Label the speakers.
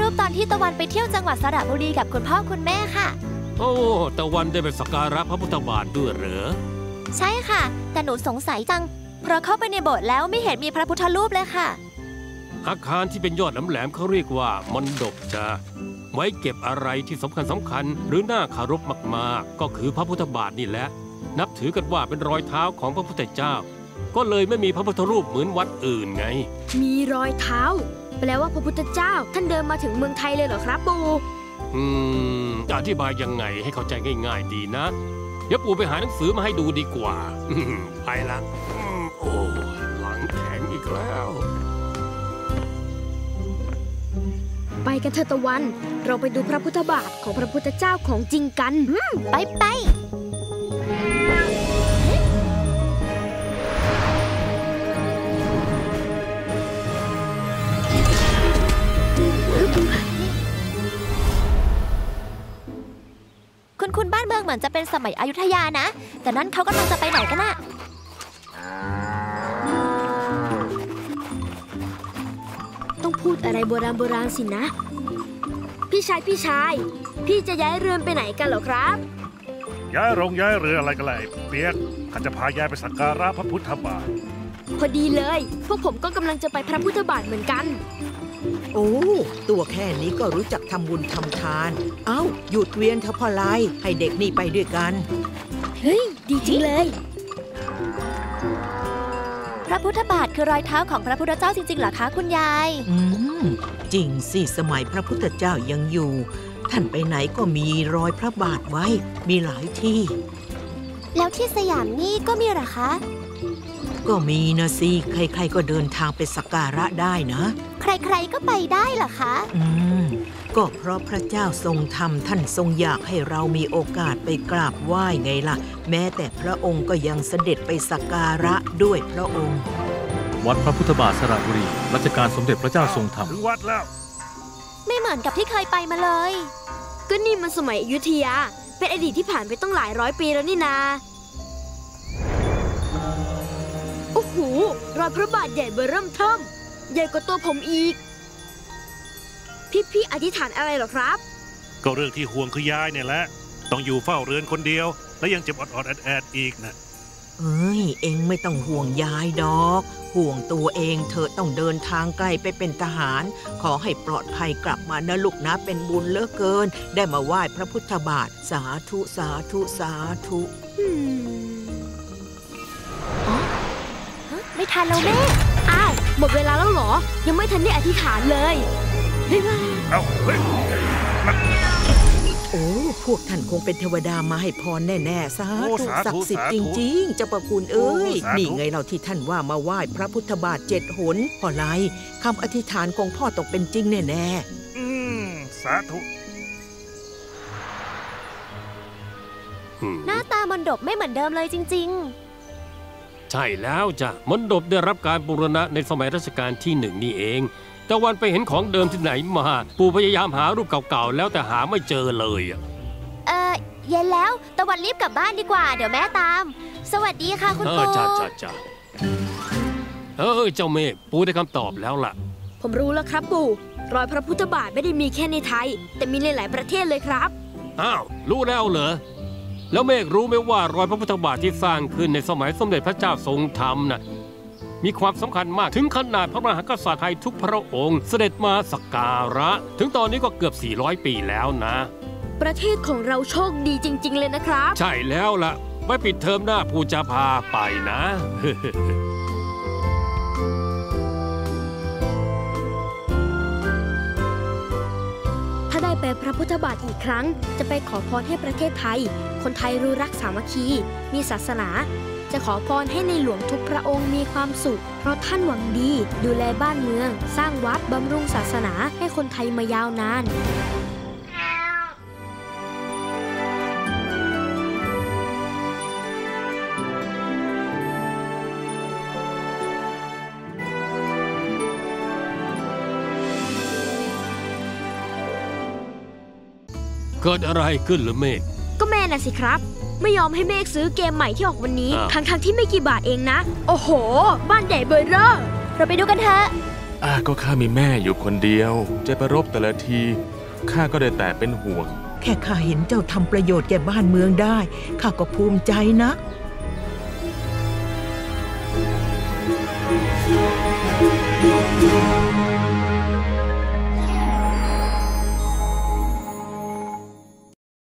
Speaker 1: รูปตอนที่ตะวันไปเที่ยวจังหวัดสระบุรีกับคุณพ่อคุณแม่ค่ะ
Speaker 2: โอ้ตะวันได้ไปสักการะพระพุทธบาทด้วยเหรอ
Speaker 1: ใช่ค่ะ แต่หนูสงสัยจัง เพราะเข้าไปในโบสถ์แล้วไม่เห็นมีพระพุทธรูปเลยค่ะ
Speaker 2: อาคารที่เป็นยอดแหลมๆเขาเรียกว่ามณฑปจ้ะไว้เก็บอะไรที่สำคัญสำคัญ หรือน่าคารพมากๆ ก็คือพระพุทธบาทนี่แหละ นับถือกันว่าเป็นรอยเท้าของพระพุทธเจ้า ก็เลยไม่มีพระพุทธรูปเหมือนวัดอื่นไง
Speaker 3: มีรอยเท้า แปลว่าพระพุทธเจ้าท่านเดินมาถึงเมืองไทยเลยเหรอครับปู่
Speaker 2: อืมจะอธิบายยังไงให้เข้าใจง่าย ๆ ดีนะ เดี๋ยวปู่ไปหาหนังสือมาให้ดูดีกว่าอืมไปละอืมโอ้หลังแข็งอีกแล้ว
Speaker 3: ไปกันเถอะตะวัน เราไปดูพระพุทธบาทของพระพุทธเจ้าของจริงกัน
Speaker 1: ไปไป เมืองเหมือนจะเป็นสมัยอยุธยานะ แต่นั่นเขากำลังจะไปไหนกันน่ะ
Speaker 3: ต้องพูดอะไรโบราณโบราณสินะ พี่ชายพี่ชาย พี่จะย้ายเรือนไปไหนกันเหรอครับ
Speaker 4: ย้ายโรงย้ายเรืออะไรกันเลยเปียกข้าจะพายายไปสักการะพระพุทธบาท
Speaker 3: พอดีเลย พวกผมก็กำลังจะไปพระพุทธบาทเหมือนกัน
Speaker 5: โอ้ ตัวแค่นี้ก็รู้จักทำบุญทำทาน เอ้า หยุดเวียนเถอะพ่อไลให้เด็กนี่ไปด้วยกัน
Speaker 3: เฮ้ย ดีจริงเลย
Speaker 1: พระพุทธบาทคือรอยเท้าของพระพุทธเจ้าจริงๆเหรอคะคุณยาย
Speaker 5: อืม จริงสิ สมัยพระพุทธเจ้ายังอยู่ ท่านไปไหนก็มีรอยพระบาทไว้ มีหลายที่
Speaker 1: แล้วที่สยามนี่ก็มีเหรอคะ
Speaker 5: ก็มีนะสิ ใครๆก็เดินทางไปสักการะได้นะ
Speaker 1: ใครๆก็ไปได้เหรอคะ
Speaker 5: อืม ก็เพราะพระเจ้าทรงธรรมท่านทรงอยากให้เรามีโอกาสไปกราบไหว้ไงล่ะ แม้แต่พระองค์ก็ยังเสด็จไปสักการะด้วยพระองค์
Speaker 6: วัดพระพุทธบาทสระบุรีรัชกาลสมเด็จพระเจ้าทรงธรรม
Speaker 4: ถึงวัดแล้ว
Speaker 1: ไม่เหมือนกับที่เคยไปมาเลย
Speaker 3: ก็นี่มันสมัยอยุธยา เป็นอดีตที่ผ่านไปต้องหลายร้อยปีแล้วนี่นา รอยพระบาทใหญ่เบอร์เริ่มเทิมใหญ่กว่าตัวผมอีก พี่ๆอธิษฐานอะไรเหรอครับ
Speaker 4: ก็เรื่องที่ห่วงคือยายเนี่ยแหละ ต้องอยู่เฝ้าเรือนคนเดียว และยังเจ็บออดๆแอดๆอีกนะ
Speaker 5: เอ้ย เองไม่ต้องห่วงยายดอก ห่วงตัวเองเธอต้องเดินทางไกลไปเป็นทหาร ขอให้ปลอดภัยกลับมานะลูกนะเป็นบุญเหลือเกิน ได้มาไหว้พระพุทธบาท สาธุสาธุสาธุ
Speaker 3: อืม
Speaker 1: ไม่ทันแล้วแม่
Speaker 3: อ้าวหมดเวลาแล้วเหรอ ยังไม่ทันได้อธิษฐานเลยบ๊ายบาย
Speaker 4: เอ้าเฮ้ย
Speaker 5: โอ้ พวกท่านคงเป็นเทวดามาให้พรแน่ๆสา
Speaker 4: โอ้
Speaker 5: ธุ
Speaker 4: สาธุ
Speaker 5: ศักดิ์สิทธิ์
Speaker 4: สา
Speaker 5: จ
Speaker 4: ธุ
Speaker 5: ริงๆเจ้าประคุณเอ้ย
Speaker 4: โอ้สาธุ
Speaker 5: นี่ไงเราที่ท่านว่ามาไหว้พระพุทธบาทเจ็ดหนพ่อไรคำอธิษฐานของพ่อตกเป็นจริงแน่ๆ
Speaker 4: อืม สาธุ
Speaker 2: อืม
Speaker 1: หน้าตามนดบไม่เหมือนเดิมเลยจริง
Speaker 2: ใช่แล้วจ้ะมณฑปได้รับการบูรณะในสมัยรัชกาลที่หนึ่งนี่เอง แต่วันไปเห็นของเดิมที่ไหนมา ปู่พยายามหารูปเก่าๆแล้วแต่หาไม่เจอเลยอะ
Speaker 1: ๆเอ่อเย็นแล้วตะวันรีบกลับบ้านดีกว่า เดี๋ยวแม่ตาม สวัสดีค่ะคุณ
Speaker 2: เออ
Speaker 1: ปู่
Speaker 2: จ้าจ้าจ้าเออเจ้าเมฆปู่ได้คำตอบแล้วล่ะ
Speaker 3: ผมรู้แล้วครับปู่ รอยพระพุทธบาทไม่ได้มีแค่ในไทย แต่มีในหลายประเทศเลยครับ
Speaker 2: อ้าว รู้แล้วเหรอ แล้วเมฆรู้ไหมว่ารอยพระพุทธบาทที่สร้างขึ้นในสมัยสมเด็จพระเจ้าทรงธรรมน่ะมีความสำคัญมากถึงขนาดพระมหากษัตริย์ไทยทุกพระองค์เสด็จมาสักการะ ถึงตอนนี้ก็เกือบ 400 ปีแล้วนะ
Speaker 3: ประเทศของเราโชคดีจริง ๆ เลยนะครับ
Speaker 2: ใช่แล้วล่ะไว้ปิดเทอมหน้าปูจะพาไปนะ
Speaker 3: พระพุทธบาทอีกครั้ง จะไปขอพรให้ประเทศไทย คนไทยรู้รักสามัคคี มีศาสนา จะขอพรให้ในหลวงทุกพระองค์มีความสุข เพราะท่านหวังดี ดูแลบ้านเมือง สร้างวัดบำรุงศาสนาให้คนไทยมายาวนาน
Speaker 2: เกิดอะไรขึ้นหรือเมฆ
Speaker 3: ก็แม่น่ะสิครับ ไม่ยอมให้เมฆซื้อเกมใหม่ที่ออกวันนี้
Speaker 2: อ้าว
Speaker 3: ทั้งๆที่ไม่กี่บาทเองนะ โอ้โห บ้านใหญ่เบอร์เร่อ
Speaker 1: เราไปดูกันเถอะ
Speaker 7: อ่าก็ข้ามีแม่อยู่คนเดียว จะไปรบแต่ละทีข้าก็ได้แต่เป็นห่วง
Speaker 5: แค่ข้าเห็นเจ้าทำประโยชน์แก่บ้านเมืองได้ ข้าก็ภูมิใจนะ